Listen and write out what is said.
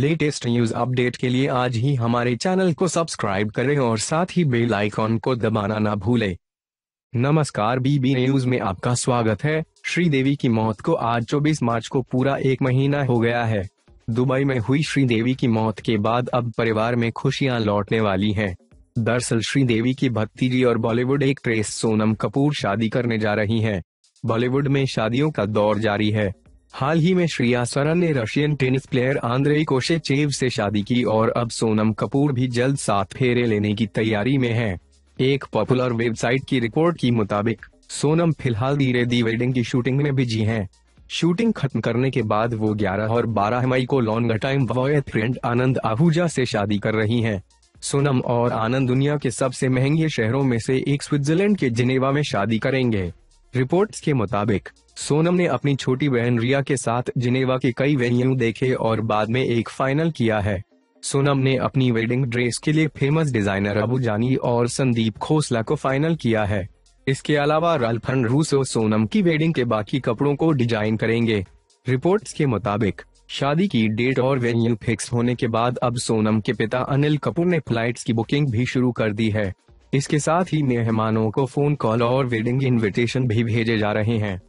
Latest news update के लिए आज ही हमारे चैनल को सब्सक्राइब करें और साथ ही बेल आइकॉन को दबाना ना भूलें। नमस्कार बीबी न्यूज़ में आपका स्वागत है। श्रीदेवी की मौत को आज 24 मार्च को पूरा एक महीना हो गया है। दुबई में हुई श्रीदेवी की मौत के बाद अब परिवार में खुशियाँ लौटने वाली हैं। दरअसल श्रीदेवी की भतीजी और बॉलीवुड एक्ट्रेस सोनम कपूर शादी करने जा रही हैं। बॉलीवुड में शादियों का दौर जारी है। हाल ही में श्रिया सरन ने Russian tennis player Andrei Koscheev से शादी की और अब सोनम कपूर भी जल्द साथ फेरे लेने की तैयारी में है एक पॉपुलर वेबसाइट की रिपोर्ट के मुताबिक, सोनम फ़िलहाल धीरे दी वेडिंग की शूटिंग में बिज़ी हैं। शूटिंग खत्म करने के बाद वो 11 और 12 मई को long time boyfriend Anand Ahuja से शादी कर रही हैं। सोनम और आनंद दुनिया के सबसे महँगे शहरों में से एक स्विट्जरलैंड के जिनेवा में शादी करेंगे रिपोर्ट्स के मुताबिक, सोनम ने अपनी छोटी बहन रिया के साथ जिनेवा के कई वेन्यू देखे और बाद में एक फाइनल किया है। सोनम ने अपनी वेडिंग ड्रेस के लिए फ़ेमस डिज़ाइनर अबू जानी और संदीप खोसला को फाइनल किया है। इसके अलावा रालफन रूसो सोनम की वेडिंग के बाकी कपड़ों को डिज़ाइन करेंगे। रिपोर्ट्स के मुताबिक, शादी की डेट और वेन्यू फिक्स होने के बाद अब सोनम के पिता अनिल कपूर ने फ्लाइट्स की बुकिंग भी शुरू कर दी है। इसके साथ ही मेहमानों को फ़ोन कॉल और वेडिंग इनविटेशन भी भेजे जा रहे हैं।